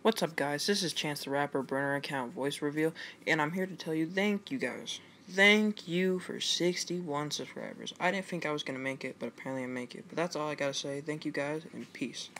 What's up, guys? This is Chance the Rapper burner account voice reveal, and I'm here to tell you thank you guys. Thank you for 61 subscribers. I didn't think I was gonna make it, but apparently I make it. But that's all I gotta say. Thank you guys, and peace.